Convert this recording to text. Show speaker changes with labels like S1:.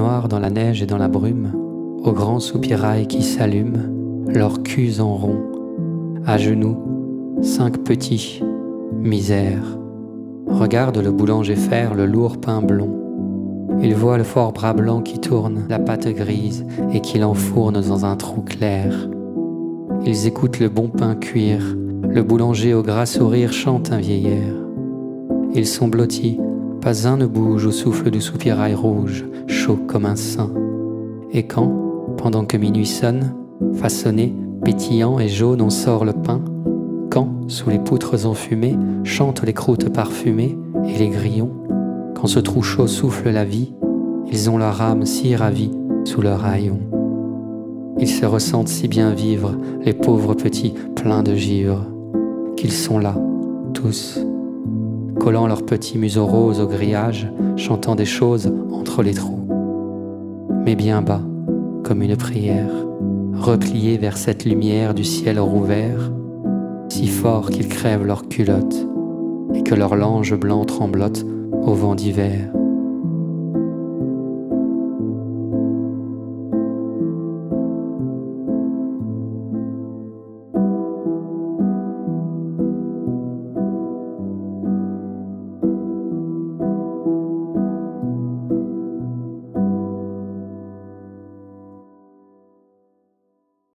S1: dans la neige et dans la brume, aux grands soupirails qui s'allument, leurs culs en rond, à genoux, cinq petits, misère. Regarde le boulanger faire le lourd pain blond. Il voit le fort bras blanc qui tourne la pâte grise et qui l'enfourne dans un trou clair. Ils écoutent le bon pain cuire, le boulanger au gras sourire chante un vieillard. Ils sont blottis, pas un ne bouge au souffle du soupirail rouge, chaud comme un sein. Et quand, pendant que minuit sonne, façonné, pétillant et jaune, on sort le pain, quand, sous les poutres enfumées, chantent les croûtes parfumées et les grillons, quand ce trou chaud souffle la vie, ils ont leur âme si ravie sous leur haillon. Ils se ressentent si bien vivre, les pauvres petits pleins de givre, qu'ils sont là, tous, collant leurs petits museaux roses au grillage, chantant des choses entre les trous. Mais bien bas, comme une prière, repliés vers cette lumière du ciel rouvert, si fort qu'ils crèvent leurs culottes et que leur lange blanc tremblote au vent d'hiver.